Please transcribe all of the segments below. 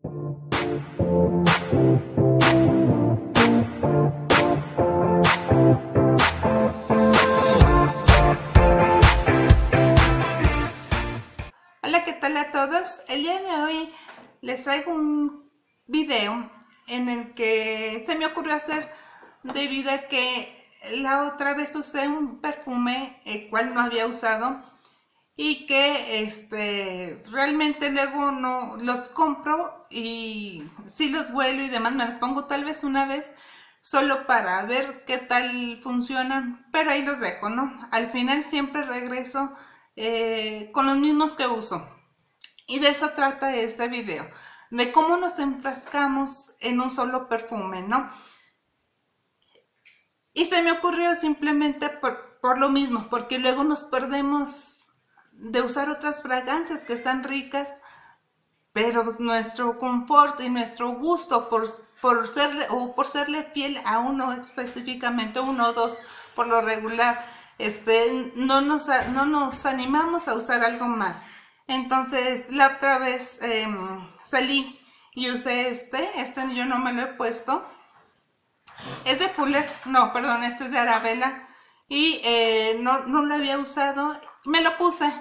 Hola, ¿qué tal a todos? El día de hoy les traigo un video en el que se me ocurrió hacer debido a que la otra vez usé un perfume el cual no había usado y que este realmente luego no los compro y sí los vuelo y demás me los pongo tal vez una vez solo para ver qué tal funcionan pero ahí los dejo no al final siempre regreso eh, con los mismos que uso. Y de eso trata este video de cómo nos enfrascamos en un solo perfume no y se me ocurrió simplemente por, por lo mismo porque luego nos perdemos de usar otras fragancias que están ricas, pero nuestro confort y nuestro gusto por, por, serle, o por serle fiel a uno específicamente, uno o dos por lo regular, este, no, nos, no nos animamos a usar algo más. Entonces, la otra vez em, salí y usé este, este yo no me lo he puesto. Es de Fuller, no, perdón, este es de Arabella y eh, no, no lo había usado, me lo puse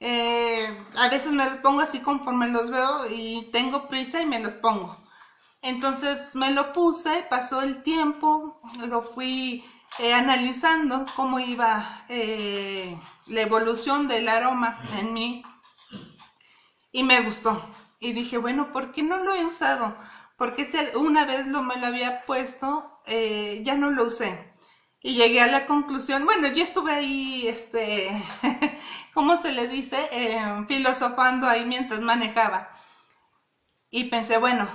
eh, a veces me los pongo así conforme los veo y tengo prisa y me los pongo. Entonces me lo puse, pasó el tiempo, lo fui eh, analizando cómo iba eh, la evolución del aroma en mí y me gustó. Y dije, bueno, ¿por qué no lo he usado? Porque una vez lo me lo había puesto, ya no lo usé. Y llegué a la conclusión, bueno, yo estuve ahí, este, ¿cómo se le dice? Eh, filosofando ahí mientras manejaba. Y pensé, bueno,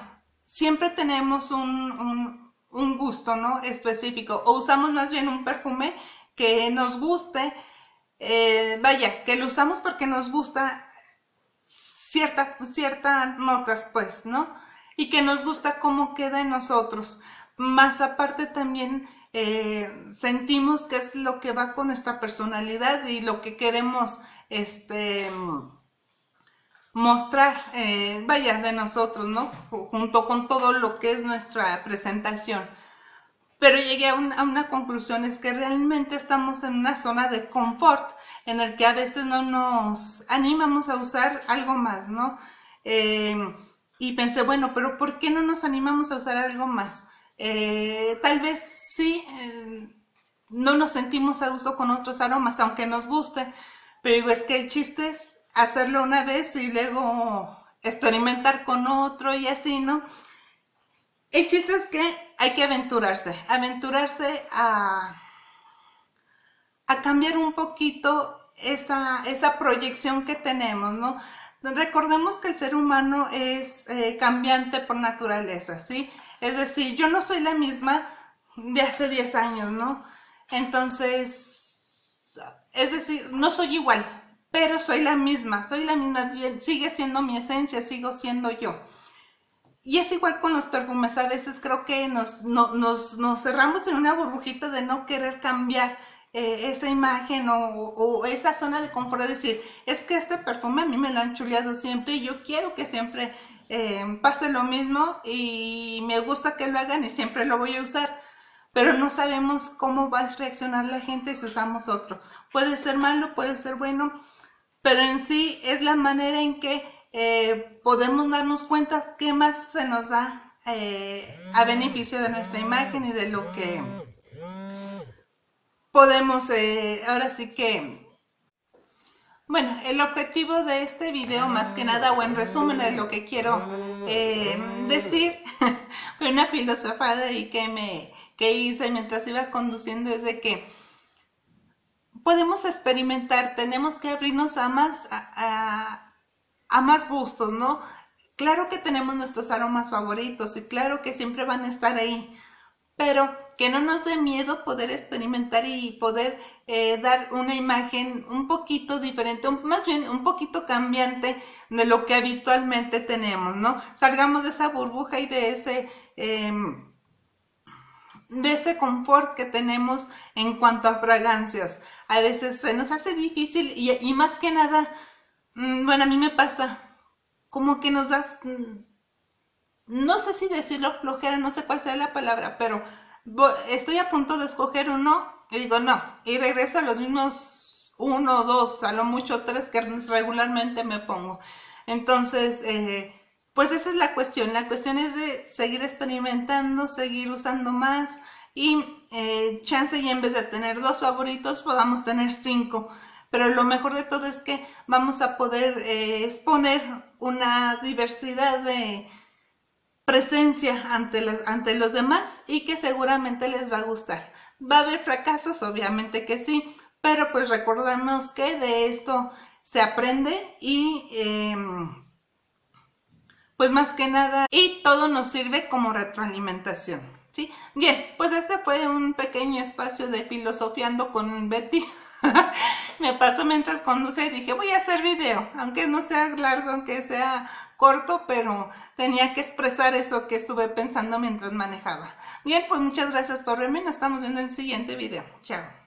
siempre tenemos un, gusto, ¿no? Específico. O usamos más bien un perfume que nos guste. Eh, vaya, que lo usamos porque nos gusta cierta, ciertas notas, pues, ¿no? Y que nos gusta cómo queda en nosotros. Más aparte también eh, sentimos que es lo que va con nuestra personalidad y lo que queremos este, mostrar, eh, vaya, de nosotros, ¿no? Junto con todo lo que es nuestra presentación. Pero llegué a, una conclusión, es que realmente estamos en una zona de confort en el que a veces no nos animamos a usar algo más, ¿no? Eh, y pensé, bueno, pero ¿por qué no nos animamos a usar algo más? tal vez sí, eh, no nos sentimos a gusto con otros aromas, aunque nos guste, pero digo, es que el chiste es hacerlo una vez y luego experimentar con otro y así, ¿no? El chiste es que hay que aventurarse, aventurarse a, a cambiar un poquito esa, esa proyección que tenemos, ¿no? Recordemos que el ser humano es eh, cambiante por naturaleza, ¿sí? Es decir, yo no soy la misma de hace 10 años, ¿no? Entonces, es decir, no soy igual, pero soy la misma, soy la misma, sigue siendo mi esencia, sigo siendo yo. Y es igual con los perfumes, a veces creo que nos, nos, cerramos en una burbujita de no querer cambiar eh, esa imagen o, esa zona de confort, de decir, es que este perfume a mí me lo han chuleado siempre y yo quiero que siempre eh, pase lo mismo y me gusta que lo hagan y siempre lo voy a usar pero no sabemos cómo va a reaccionar la gente si usamos otro. Puede ser malo, puede ser bueno, pero en sí es la manera en que eh, podemos darnos cuenta qué más se nos da a beneficio de nuestra imagen y de lo que podemos, eh, ahora sí que... Bueno, el objetivo de este video, más que nada, o en resumen de lo que quiero decir, fue una filosofada y que me, que hice mientras iba conduciendo es de que podemos experimentar, tenemos que abrirnos a más, a, más gustos, ¿no? Claro que tenemos nuestros aromas favoritos y claro que siempre van a estar ahí, pero que no nos dé miedo poder experimentar y poder eh, dar una imagen un poquito diferente, más bien un poquito cambiante de lo que habitualmente tenemos, ¿no? Salgamos de esa burbuja y de ese... Em, de ese confort que tenemos en cuanto a fragancias. A veces se nos hace difícil y, más que nada, mm, bueno, a mí me pasa, como que nos das, mm, no sé si decirlo flojera, no sé cuál sea la palabra, pero estoy a punto de escoger uno y digo no, y regreso a los mismos uno, dos, a lo mucho tres que regularmente me pongo. Entonces, eh, pues esa es la cuestión. La cuestión es de seguir experimentando, seguir usando más y eh, chance y en vez de tener dos favoritos podamos tener cinco. Pero lo mejor de todo es que vamos a poder eh, exponer una diversidad de presencia ante, ante los demás y que seguramente les va a gustar. Va a haber fracasos, obviamente que sí, pero pues recordamos que de esto se aprende y em, pues más que nada, y todo nos sirve como retroalimentación. ¿sí? Bien, pues este fue un pequeño espacio de filosofiando con Betty. Me pasó mientras conduce y dije, voy a hacer video, aunque no sea largo, aunque sea corto, pero tenía que expresar eso que estuve pensando mientras manejaba. Bien, pues muchas gracias por verme, nos estamos viendo en el siguiente video. Chao.